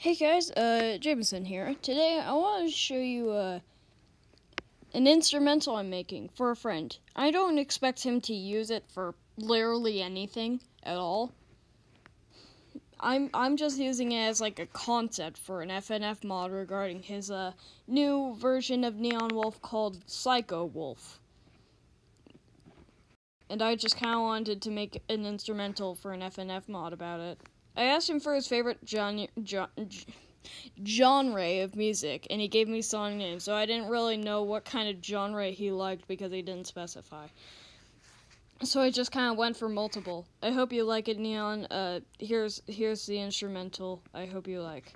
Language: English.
Hey guys, uh, Jameson here. Today I want to show you uh, an instrumental I'm making for a friend. I don't expect him to use it for literally anything at all. I'm I'm just using it as like a concept for an FNF mod regarding his uh, new version of Neon Wolf called Psycho Wolf. And I just kind of wanted to make an instrumental for an FNF mod about it. I asked him for his favorite genre, genre of music, and he gave me song names, so I didn't really know what kind of genre he liked because he didn't specify. So I just kind of went for multiple. I hope you like it, Neon. Uh, here's here's the instrumental. I hope you like.